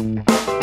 Música